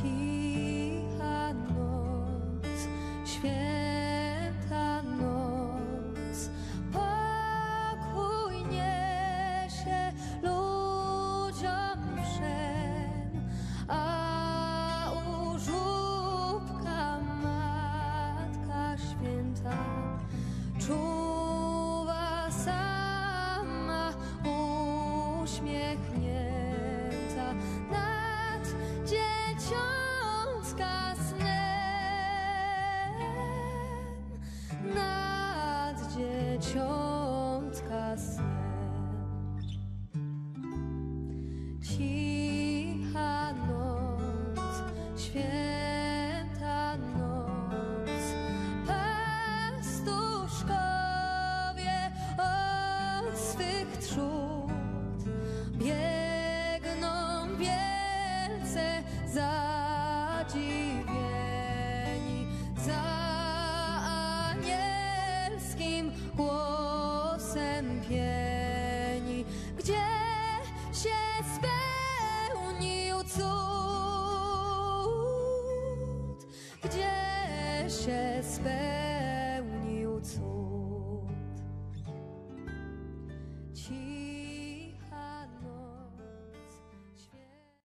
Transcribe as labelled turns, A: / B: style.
A: Cicha noc, święta noc, pokój niesie ludziom wszem, a u Matka Święta czuwa sama uśmiechnięta Cicha noc, święta despair.